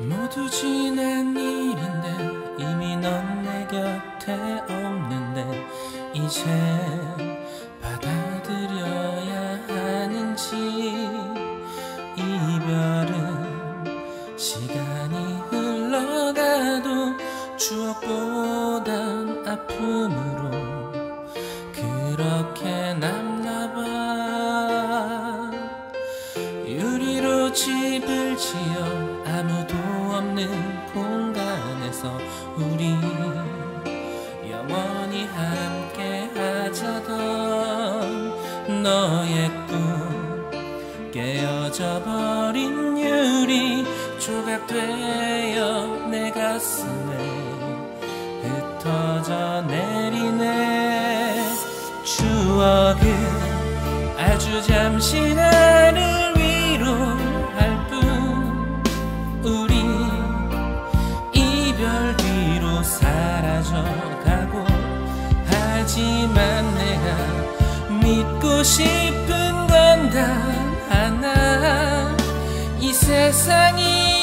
모두 지난 일인데 이미 넌 내 곁에 없는데 이제 받아들여야 하는지 이별은 시간이 흘러가도 추억보단 아픔으로 그렇게 남나봐. 유리로 집을 지어 아무도 없는 공간에서 우리 영원히 함께 하자던 너의 꿈. 깨어져 버린 유리 조각되어 내 가슴에 흩어져 내리네. 추억은 아주 잠시 나 사라져가고 하지만 내가 믿고 싶은 건 단 하나. 이 세상이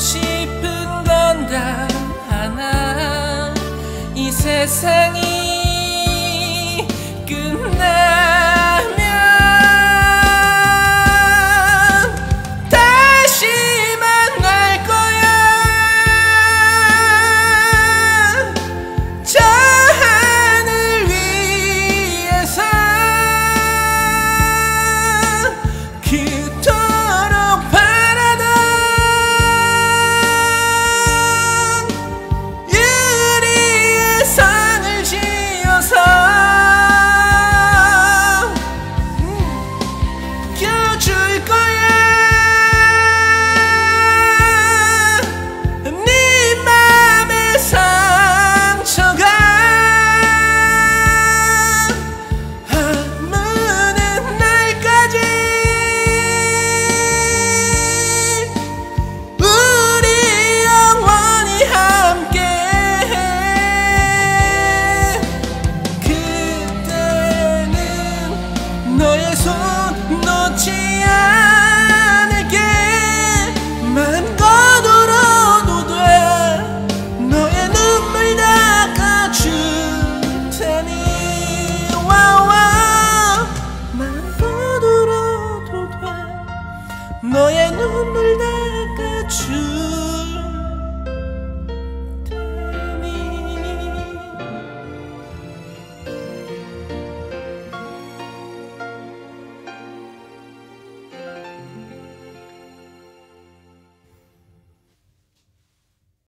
싶은 건 단 하나. 이 세상이 끝나